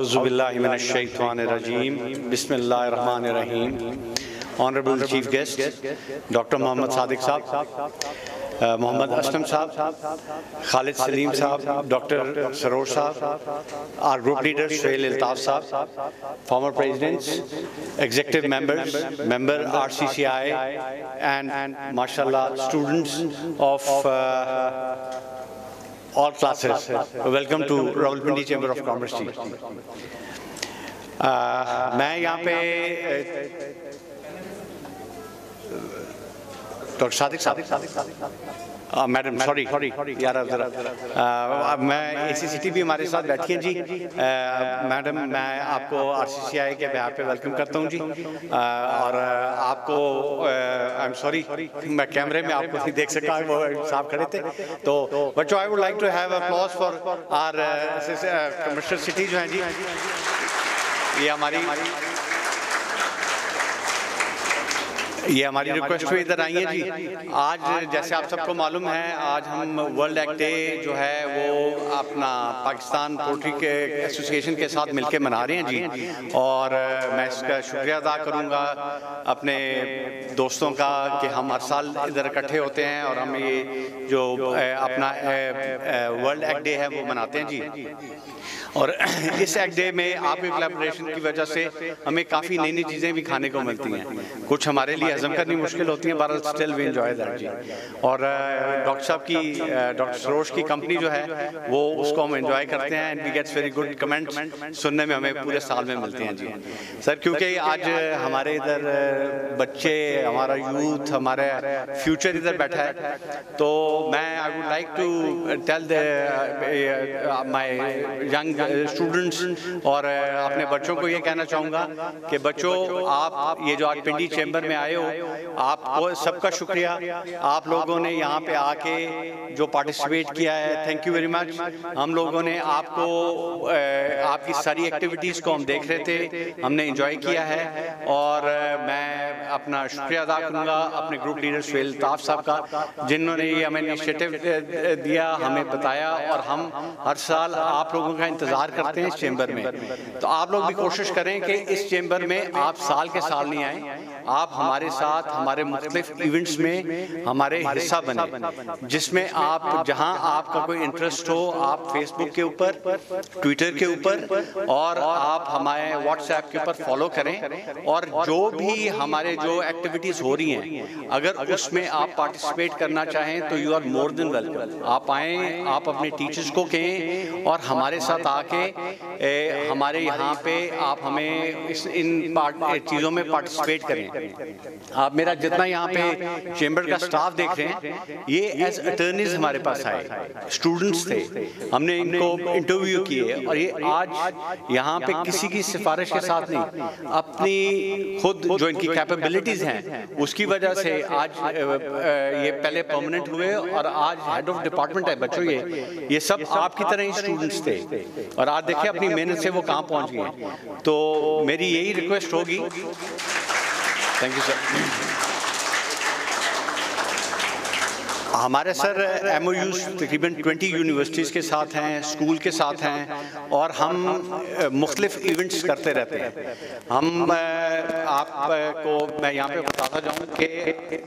Auzubillahiminashaitanirajim. Bismillahirrahmanirrahim. Honorable, Honorable Chief Guest, guest, guest, guest Dr. Muhammad Sadiq Saab, uh, Muhammad Aslam Saab, Khalid Salim Saab, Dr. Saroor Saab, our group leader Shreel Iltaf Saab, former presidents, executive members, member RCCI, and, mashallah, students of uh, all classes. Welcome to Rawalpindi Chamber of Commerce. میں یہاں پہ doctor Sadiq Sadiq Sadiq Sadiq madam sorry یار میں اے سی C T بھی ہمارے ساتھ بیٹھی ہیں جی میڈم میں آپ کو آر سی سی آئی کے بیہار پہ ویلکم کرتا ہوں جی اور آپ کو آئی ایم سوری میں کیمرے میں آپ کو نہیں دیکھ سکا وہ صاحب کھڑے تھے تو بچوں I would like to have applause for our commercial city جو ہیں جی یہ ہماری یہ ہماری ریکویسٹ پہ ادھر آئی ہیں جی۔ آج جیسے آپ سب کو معلوم ہے آج ہم ورلڈ ایک ڈے جو ہے وہ اپنا پاکستان پولٹری کے ایسوسیشن کے ساتھ مل کے منا رہے ہیں جی۔ اور میں اس کا شکریہ ادا کروں گا اپنے دوستوں کا کہ ہم ہر سال ادھر اکٹھے ہوتے ہیں اور ہم یہ جو اپنا ورلڈ ایک ڈے ہے وہ مناتے ہیں جی۔ اور اس ایک ڈے میں آپ کے کلیبریشن کی وجہ سے ہمیں کافی نئی نئی چیزیں بھی کھانے کو ملتی ہیں۔ کچھ ہمارے لیے ہضم کرنی مشکل ہوتی ہیں بارہ سٹیل وی انجوائے دیٹ جی۔ اور ڈاکٹر صاحب کی، ڈاکٹر سروش کی کمپنی جو ہے، وہ اس کو ہم انجوائے کرتے ہیں۔ And we gets very good comment سننے میں ہمیں پورے سال میں ملتے ہیں جی۔ سر، کیونکہ آج ہمارے ادھر بچے، ہمارا یوتھ ہمارا فیوچر ادھر بیٹھا ہے، تو میں I would like to tell my young یعنی اسٹوڈنٹس اور اپنے بچوں کو یہ کہنا چاہوں گا کہ بچوں، آپ یہ جو آج پنڈی چیمبر میں آئے ہو، آپ کو سب کا شکریہ۔ آپ لوگوں نے یہاں پہ آ کے جو پارٹیسپیٹ کیا ہے تھینک یو ویری مچ ہم لوگوں نے آپ کو آپ کی ساری ایکٹیویٹیز کو ہم دیکھ رہے تھے، ہم نے انجوائے کیا ہے۔ اور میں اپنا شکریہ ادا کروں گا اپنے گروپ لیڈر سویل تاف صاحب کا، جنہوں نے یہ ہمیں انیشیٹو دیا، ہمیں بتایا۔ اور ہم ہر سال آپ لوگوں کا انتظار کرتے ہیں اس چیمبر میں۔ تو آپ لوگ بھی کوشش کریں کہ اس چیمبر میں آپ سال کے سال نہیں آئیں۔ آپ ہمارے ساتھ، ہمارے مختلف ایونٹس میں ہمارے حصہ بنے جس میں آپ جہاں آپ کا کوئی انٹرسٹ ہو، آپ فیس بک کے اوپر ٹویٹر کے اوپر، اور آپ ہمارے واٹس ایپ کے اوپر فالو کریں، اور جو بھی ہمارے جو ایکٹیویٹیز ہو رہی ہیں، اگر اس میں آپ پارٹیسپیٹ کرنا چاہیں تو you are more than welcome آپ آئیں، آپ اپنے ٹیچرز کو کہیں، اور ہمارے ساتھ آ کے ہمارے یہاں پہ آپ ہمیں ان چیزوں میں پارٹیسپیٹ کریں۔ آپ میرا جتنا یہاں پہ چیمبر کا سٹاف دیکھ رہے ہیں، یہ ایز اٹرنیز ہمارے پاس آئے سٹوڈنٹس تھے۔ ہم نے ان کو انٹرویو کیے اور یہ آج یہاں پہ کسی کی سفارش کے ساتھ نہیں، اپنی خود جو ان کی کیپیبلٹیز ہیں، اس کی وجہ سے آج یہ پہلے پرمننٹ ہوئے اور آج ہیڈ آف ڈپارٹمنٹ ہے بچوں، یہ یہ سب آپ کی طرح ہی سٹوڈنٹس تھے۔ اور آج دیکھیں اپنی محنت سے وہ کہاں پہنچ گئے۔ تو میری یہی ریکویسٹ ہوگی تھینک یو سر ہمارے سر ایم او یوز تقریباً ٹوینٹی یونیورسٹیز کے ساتھ ہیں سکول کے ساتھ ہیں اور ہم مختلف ایونٹس کرتے رہتے ہیں۔ ہم آپ کو میں یہاں پہ بتاتا جاؤں کہ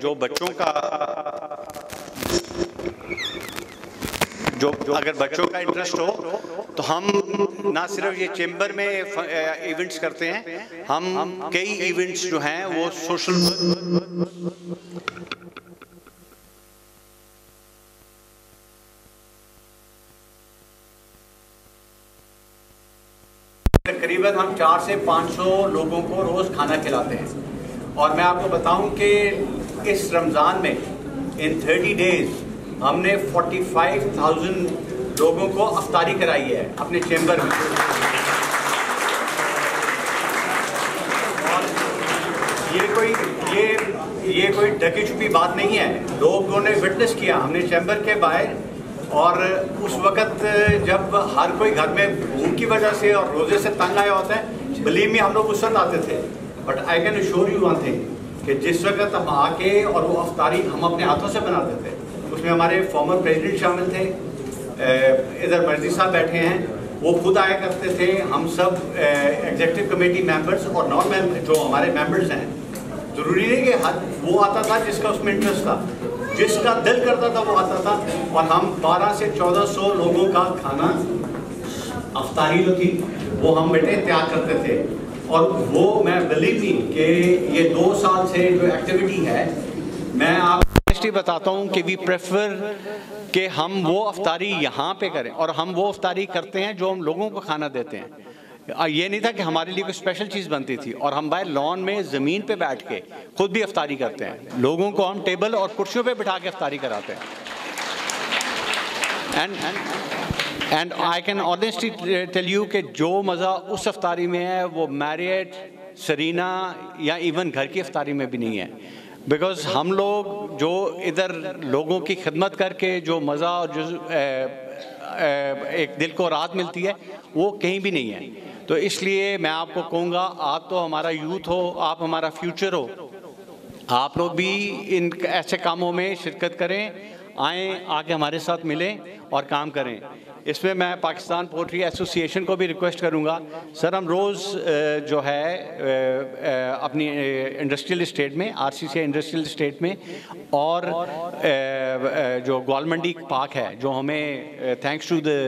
جو بچوں کا جو اگر بچوں کا انٹرسٹ ہو، تو ہم نہ صرف یہ چیمبر میں ایونٹس کرتے ہیں، ہم کئی ایونٹس جو ہیں وہ سوشل تقریباً ہم چار سے پانچ سو لوگوں کو روز کھانا کھلاتے ہیں۔ اور میں آپ کو بتاؤں کہ اس رمضان میں ان تھرٹی ڈیز ہم نے فورٹی فائیو تھاؤزنڈ لوگوں کو افطاری کرائی ہے اپنے چیمبر میں۔ یہ کوئی یہ یہ کوئی ڈکی چھپی بات نہیں ہے۔ لوگوں نے وٹنس کیا۔ ہم نے چیمبر کے باہر اور اس وقت جب ہر کوئی گھر میں بھوک کی وجہ سے اور روزے سے تنگ آیا ہوتا ہے، بلیو میں ہم لوگ اس وقت آتے تھے۔ But I can assure you one thing کہ جس وقت ہم آ کے اور وہ افطاری ہم اپنے ہاتھوں سے بناتے تھے میں ہمارے فارمر پریزیڈنٹ شامل تھے ادھر مرضی صاحب بیٹھے ہیں، وہ خود آیا کرتے تھے، ہم سب ایگزیکٹو کمیٹی ممبرز اور نان ممبر جو ہمارے ممبرز ہیں۔ ضروری نہیں کہ حد وہ آتا تھا جس کا اس میں انٹرسٹ تھا۔ جس کا دل کرتا تھا وہ آتا تھا۔ اور ہم بارہ سے چودہ سو لوگوں کا کھانا افطاری جو تھی، وہ ہم بیٹے تیار کرتے تھے۔ اور وہ، میں بلیو نہیں کہ یہ دو سال سے جو ایکٹیویٹی ہے، میں آپ بتاتا ہوں کہ وی پریفر کہ ہم وہ افطاری یہاں پہ کریں اور ہم وہ افطاری کرتے ہیں جو ہم لوگوں کو کھانا دیتے ہیں۔ یہ نہیں تھا کہ ہمارے لیے کوئی اسپیشل چیز بنتی تھی اور ہم باہر لان میں زمین پہ بیٹھ کے خود بھی افطاری کرتے ہیں۔ لوگوں کو ہم ٹیبل اور کرسیوں پہ بٹھا کے افطاری کراتے ہیں۔ And I can honestly tell you کہ جو مزہ اس افطاری میں ہے وہ میریٹ سرینا یا ایون گھر کی افطاری میں بھی نہیں ہے۔ بیکاز ہم لوگ جو ادھر لوگوں کی خدمت کر کے جو مزہ اور جو ایک دل کو رات ملتی ہے، وہ کہیں بھی نہیں ہے۔ تو اس لیے میں آپ کو کہوں گا، آپ تو ہمارا یوتھ ہو، آپ ہمارا فیوچر ہو۔ آپ لوگ بھی ان ایسے کاموں میں شرکت کریں، آئیں آ کے ہمارے ساتھ ملیں اور کام کریں۔ اس میں میں پاکستان پوٹری ایسوسیشن کو بھی ریکویسٹ کروں گا۔ سر، ہم روز جو ہے اپنی انڈسٹریل اسٹیٹ میں، R C C industrial estate میں، اور جو گوالمنڈی پارک ہے، جو ہمیں تھینکس ٹو دا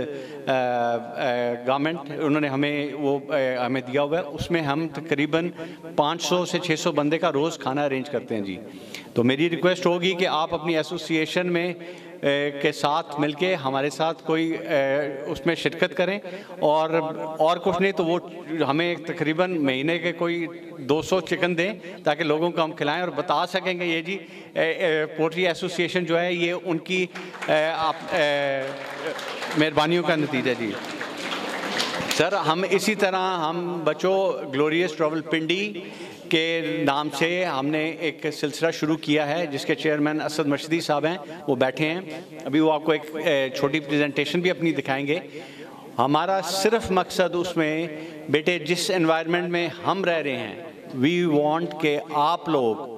گورنمنٹ انہوں نے ہمیں وہ ہمیں دیا ہوا ہے۔ اس میں ہم تقریباً پانچ سو سے چھ سو بندے کا روز کھانا ارینج کرتے ہیں جی۔ تو میری ریکویسٹ ہوگی کہ آپ اپنی ایسوسیشن میں کے ساتھ مل کے ہمارے ساتھ کوئی اس میں شرکت کریں۔ اور اور کچھ نہیں تو وہ ہمیں تقریباً مہینے کے کوئی دو سو چکن دیں تاکہ لوگوں کو ہم کھلائیں۔ اور بتا سکیں گے یہ جی پوٹری ایسوسیشن جو ہے، یہ ان کی مہربانیوں کا نتیجہ جی۔ سر، ہم اسی طرح ہم بچوں، گلوریس ٹراول پنڈی کے نام سے ہم نے ایک سلسلہ شروع کیا ہے، جس کے چیئرمین اسد مرشدی صاحب ہیں، وہ بیٹھے ہیں۔ ابھی وہ آپ کو ایک چھوٹی پریزنٹیشن بھی اپنی دکھائیں گے۔ ہمارا صرف مقصد اس میں، بیٹے، جس انوائرمنٹ میں ہم رہ رہے ہیں وی وانٹ کہ آپ لوگ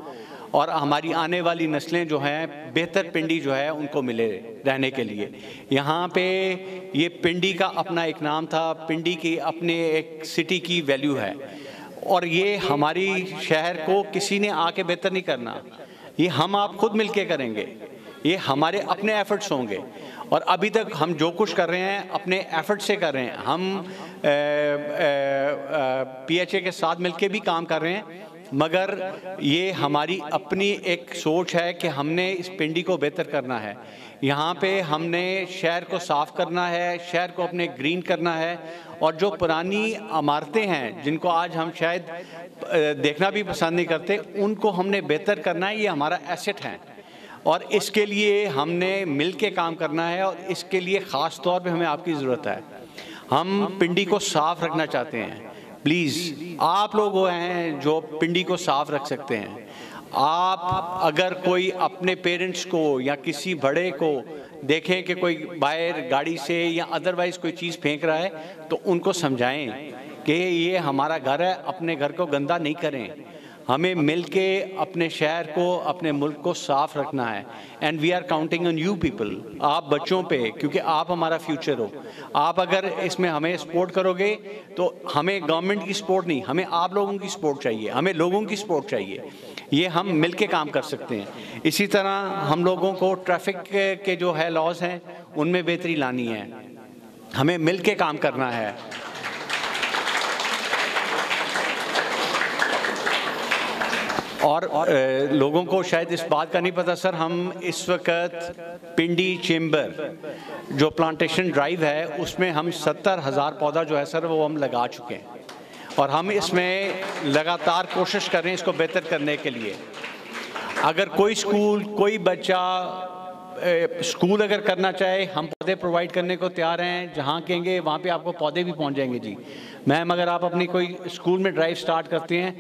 اور ہماری آنے والی نسلیں جو ہیں، بہتر پنڈی جو ہے، ان کو ملے رہنے کے لیے۔ یہاں پہ یہ پنڈی کا اپنا ایک نام تھا، پنڈی کی اپنے ایک سٹی کی ویلیو ہے۔ اور یہ ہماری شہر کو کسی نے آ کے بہتر نہیں کرنا۔ یہ ہم آپ خود مل کے کریں گے۔ یہ ہمارے اپنے ایفرٹس ہوں گے۔ اور ابھی تک ہم جو کچھ کر رہے ہیں، اپنے ایفرٹ سے کر رہے ہیں۔ ہم پی ایچ اے کے ساتھ مل کے بھی کام کر رہے ہیں۔ مگر یہ ہماری اپنی ایک سوچ ہے کہ ہم نے اس پنڈی کو بہتر کرنا ہے۔ یہاں پہ ہم نے شہر کو صاف کرنا ہے، شہر کو اپنے گرین کرنا ہے۔ اور جو پرانی عمارتیں ہیں، جن کو آج ہم شاید دیکھنا بھی پسند نہیں کرتے، ان کو ہم نے بہتر کرنا ہے، یہ ہمارا ایسٹ ہے اور اس کے لیے ہم نے مل کے کام کرنا ہے اور اس کے لیے خاص طور پہ ہمیں آپ کی ضرورت ہے۔ ہم پنڈی کو صاف رکھنا چاہتے ہیں۔ پلیز، آپ لوگ وہ ہیں جو پنڈی کو صاف رکھ سکتے ہیں۔ آپ اگر کوئی اپنے پیرنٹس کو یا کسی بڑے کو دیکھیں کہ کوئی باہر گاڑی سے یا ادروائز کوئی چیز پھینک رہا ہے، تو ان کو سمجھائیں کہ یہ ہمارا گھر ہے، اپنے گھر کو گندہ نہیں کریں۔ ہمیں مل کے اپنے شہر کو، اپنے ملک کو صاف رکھنا ہے۔ And we are counting on you people آپ بچوں پہ، کیونکہ آپ ہمارا فیوچر ہو۔ آپ اگر اس میں ہمیں سپورٹ کرو گے تو ہمیں گورنمنٹ کی سپورٹ نہیں، ہمیں آپ لوگوں کی سپورٹ چاہیے، ہمیں لوگوں کی سپورٹ چاہیے۔ یہ ہم مل کے کام کر سکتے ہیں۔ اسی طرح ہم لوگوں کو ٹریفک کے جو ہے لاز ہیں، ان میں بہتری لانی ہے۔ ہمیں مل کے کام کرنا ہے۔ اور لوگوں کو شاید اس بات کا نہیں پتا، سر، ہم اس وقت پنڈی چیمبر جو پلانٹیشن ڈرائیو ہے، اس میں ہم ستر ہزار پودا جو ہے، سر، وہ ہم لگا چکے ہیں۔ اور ہم اس میں لگاتار کوشش کر رہے ہیں اس کو بہتر کرنے کے لیے۔ اگر کوئی سکول کوئی بچہ سکول اگر کرنا چاہے، ہم پودے پرووائڈ کرنے کو تیار ہیں، جہاں کہیں گے، وہاں پہ آپ کو پودے بھی پہنچ جائیں گے جی۔ میم، اگر آپ اپنی کوئی سکول میں ڈرائیو سٹارٹ کرتے ہیں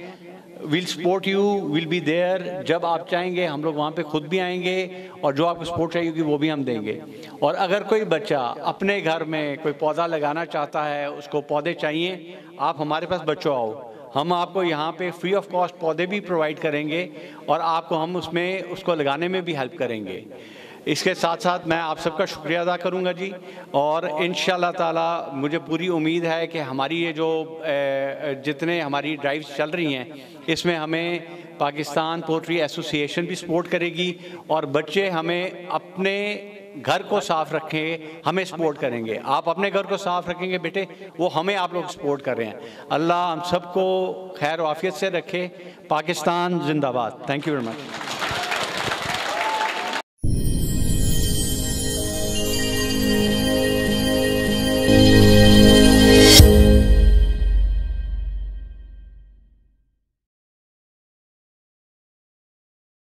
we'll support you we'll be there جب آپ چاہیں گے، ہم لوگ وہاں پہ خود بھی آئیں گے اور جو آپ کو سپورٹ چاہیے ہوگی وہ بھی ہم دیں گے۔ اور اگر کوئی بچہ اپنے گھر میں کوئی پودا لگانا چاہتا ہے، اس کو پودے چاہیے، آپ ہمارے پاس بچوں آؤ۔ ہم آپ کو یہاں پہ فری آف کاسٹ پودے بھی پرووائڈ کریں گے اور آپ کو ہم اس میں، اس کو لگانے میں بھی ہیلپ کریں گے۔ اس کے ساتھ ساتھ میں آپ سب کا شکریہ ادا کروں گا جی۔ اور ان شاء اللہ تعالیٰ مجھے پوری امید ہے کہ ہماری یہ جو جتنے ہماری ڈرائیوز چل رہی ہیں، اس میں ہمیں پاکستان پوٹری ایسوسیشن بھی سپورٹ کرے گی اور بچے ہمیں اپنے گھر کو صاف رکھیں، ہمیں سپورٹ کریں گے۔ آپ اپنے گھر کو صاف رکھیں گے بیٹے، وہ ہمیں آپ لوگ سپورٹ کر رہے ہیں۔ اللہ ہم سب کو خیر و عافیت سے رکھے۔ پاکستان زندہ باد۔ Thank you very much